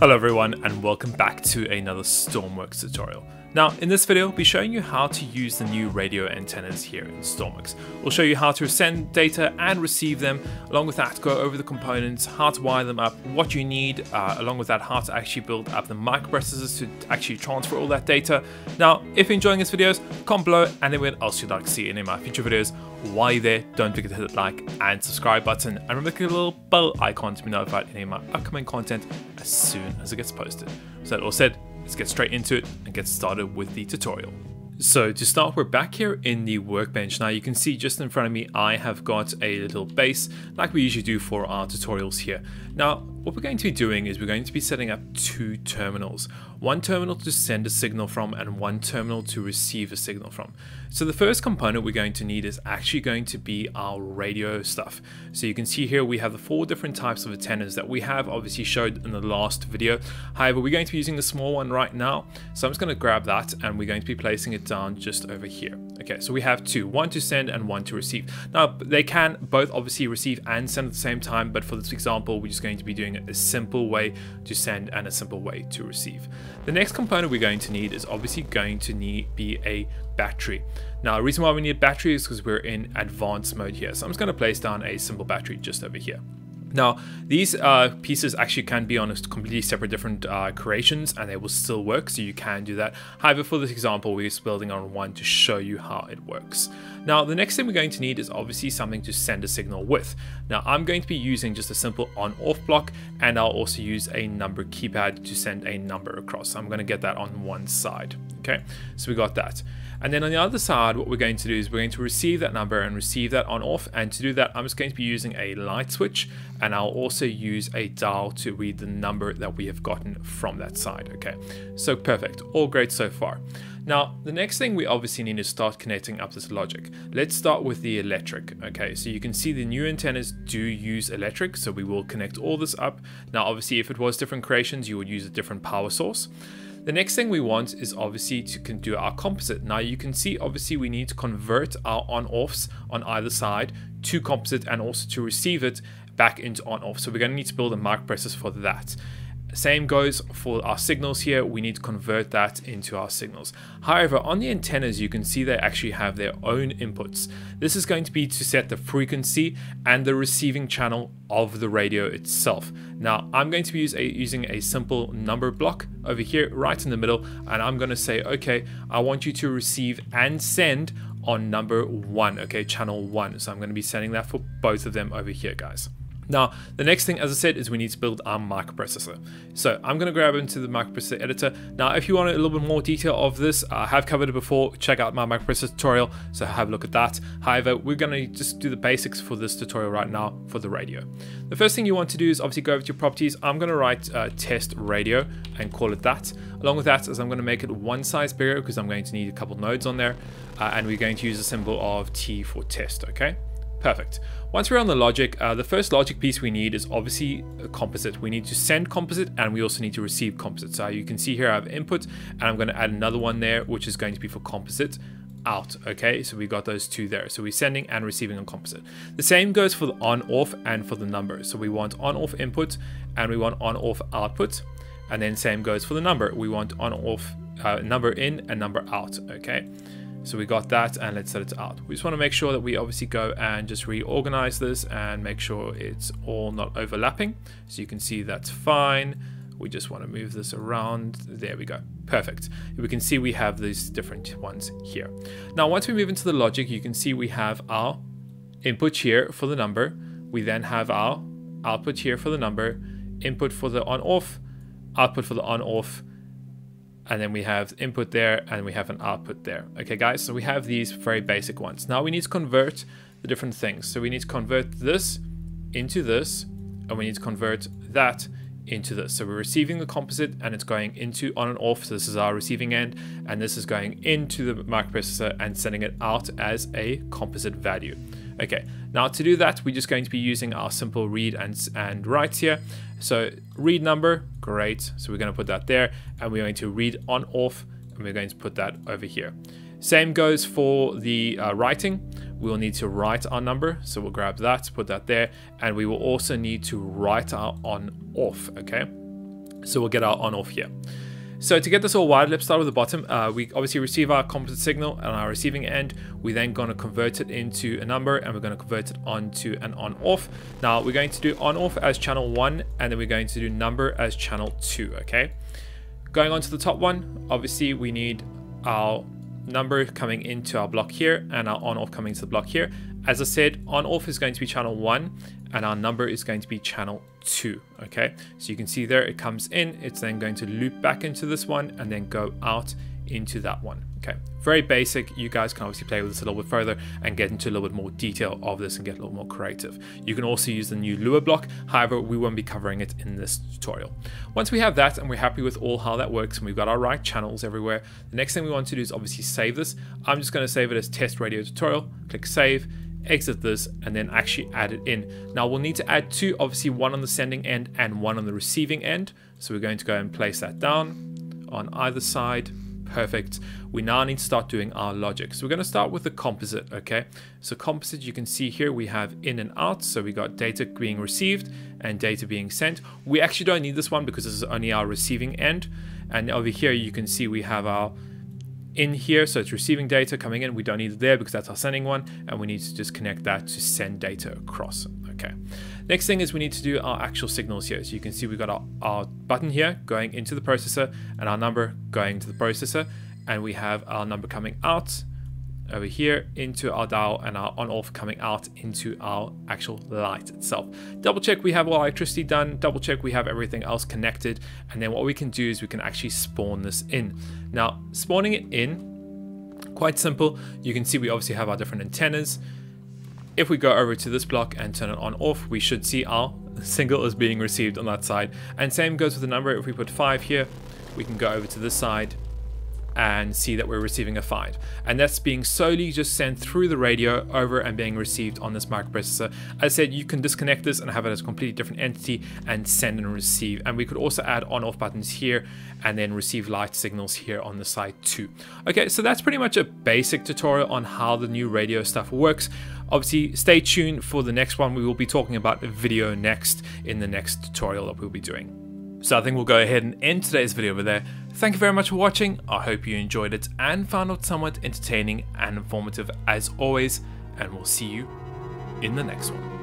Hello everyone and welcome back to another Stormworks tutorial. Now in this video I'll be showing you how to use the new radio antennas here in Stormworks. We'll show you how to send data and receive them, along with that go over the components, how to wire them up, what you need, uh, along with that how to actually build up the microprocessors to actually transfer all that data. Now if you're enjoying these videos, comment below anyone else you'd like to see in any of my future videos. While you're there, don't forget to hit the like and subscribe button and remember to click the little bell icon to be notified any of my upcoming content as soon as it gets posted. So that all said, let's get straight into it and get started with the tutorial. So to start, we're back here in the workbench. Now you can see just in front of me, I have got a little base like we usually do for our tutorials here. Now, what we're going to be doing is we're going to be setting up two terminals. One terminal to send a signal from and one terminal to receive a signal from. So the first component we're going to need is actually going to be our radio stuff. So you can see here we have the four different types of antennas that we have obviously showed in the last video. However, we're going to be using the small one right now. So I'm just going to grab that and we're going to be placing it down just over here. Okay, so we have two, one to send and one to receive. Now they can both obviously receive and send at the same time, but for this example, we're just going to be doing a simple way to send and a simple way to receive. The next component we're going to need is obviously going to need be a battery. Now, the reason why we need battery is because we're in advanced mode here. So I'm just going to place down a simple battery just over here. Now, these uh, pieces actually can be on a completely separate different uh, creations and they will still work, so you can do that. However, for this example, we're just building on one to show you how it works. Now, the next thing we're going to need is obviously something to send a signal with. Now, I'm going to be using just a simple on-off block and I'll also use a number keypad to send a number across. So I'm going to get that on one side. Okay, so we got that. And then on the other side, what we're going to do is we're going to receive that number and receive that on off. And to do that, I'm just going to be using a light switch and I'll also use a dial to read the number that we have gotten from that side. Okay, so perfect. All great so far. Now, the next thing we obviously need to start connecting up this logic. Let's start with the electric. Okay, so you can see the new antennas do use electric, so we will connect all this up. Now, obviously, if it was different creations, you would use a different power source. The next thing we want is obviously to do our composite. Now you can see obviously we need to convert our on-offs on either side to composite and also to receive it back into on-off. So we're going to need to build a microprocessor for that. Same goes for our signals here, we need to convert that into our signals. However, on the antennas, you can see they actually have their own inputs. This is going to be to set the frequency and the receiving channel of the radio itself. Now, I'm going to be use a, using a simple number block over here, right in the middle, and I'm going to say, okay, I want you to receive and send on number one, okay, channel one. So I'm going to be sending that for both of them over here, guys. Now, the next thing, as I said, is we need to build our microprocessor. So I'm going to grab into the microprocessor editor. Now, if you want a little bit more detail of this, I have covered it before. Check out my microprocessor tutorial, so have a look at that. However, we're going to just do the basics for this tutorial right now for the radio. The first thing you want to do is obviously go over to your properties. I'm going to write uh, test radio and call it that. Along with that, as I'm going to make it one size bigger because I'm going to need a couple nodes on there. Uh, and we're going to use the symbol of T for test, okay? Perfect. Once we're on the logic, uh, the first logic piece we need is obviously a composite. We need to send composite and we also need to receive composite. So you can see here I have input and I'm going to add another one there, which is going to be for composite out. Okay, so we got those two there. So we're sending and receiving on composite. The same goes for the on off and for the number. So we want on off input and we want on off output. And then same goes for the number. We want on off uh, number in and number out. Okay. So we got that and let's set it to out. We just want to make sure that we obviously go and just reorganize this and make sure it's all not overlapping. So you can see that's fine. We just want to move this around. There we go. Perfect. We can see we have these different ones here. Now, once we move into the logic, you can see we have our input here for the number. We then have our output here for the number, input for the on-off, output for the on-off, and then we have input there and we have an output there. Okay guys, so we have these very basic ones. Now we need to convert the different things. So we need to convert this into this and we need to convert that into this. So we're receiving the composite and it's going into on and off. So this is our receiving end and this is going into the microprocessor and sending it out as a composite value. Okay, now to do that, we're just going to be using our simple read and, and writes here. So read number, great. So we're going to put that there and we're going to read on off and we're going to put that over here. Same goes for the uh, writing. We'll need to write our number. So we'll grab that, put that there. And we will also need to write our on off, okay? So we'll get our on off here. So to get this all wired, let's start with the bottom. Uh, we obviously receive our composite signal on our receiving end. We're then going to convert it into a number and we're going to convert it onto an on off. Now we're going to do on off as channel one and then we're going to do number as channel two, okay? Going on to the top one, obviously we need our number coming into our block here and our on off coming to the block here. As I said, on off is going to be channel one and our number is going to be channel 2 okay? So you can see there it comes in. It's then going to loop back into this one and then go out into that one okay. Very basic. You guys can obviously play with this a little bit further and get into a little bit more detail of this and get a little more creative. You can also use the new lua block. However we won't be covering it in this tutorial. Once we have that and we're happy with all how that works and we've got our right channels everywhere the next thing we want to do is obviously save this. I'm just going to save it as test radio tutorial. Click save exit this and then actually add it in. Now we'll need to add two, obviously one on the sending end and one on the receiving end. So we're going to go and place that down on either side. Perfect. We now need to start doing our logic. So we're going to start with the composite, okay? So composite, you can see here we have in and out. So we got data being received and data being sent. We actually don't need this one because this is only our receiving end. And over here, you can see we have our in here. So it's receiving data coming in. We don't need it there because that's our sending one. And we need to just connect that to send data across. Okay. Next thing is we need to do our actual signals here. So you can see we've got our, our button here going into the processor and our number going to the processor. And we have our number coming out over here into our dial and our on off coming out into our actual light itself. Double check we have all electricity done, double check we have everything else connected, and then what we can do is we can actually spawn this in. Now, spawning it in, quite simple. You can see we obviously have our different antennas. If we go over to this block and turn it on off, we should see our signal is being received on that side. And same goes with the number. If we put five here, we can go over to this side and see that we're receiving a 5. And that's being solely just sent through the radio over and being received on this microprocessor. As I said, you can disconnect this and have it as a completely different entity and send and receive. And we could also add on off buttons here and then receive light signals here on the side too. Okay, so that's pretty much a basic tutorial on how the new radio stuff works. Obviously, stay tuned for the next one. We will be talking about video next in the next tutorial that we'll be doing. So I think we'll go ahead and end today's video over there. Thank you very much for watching. I hope you enjoyed it and found it somewhat entertaining and informative as always. And we'll see you in the next one.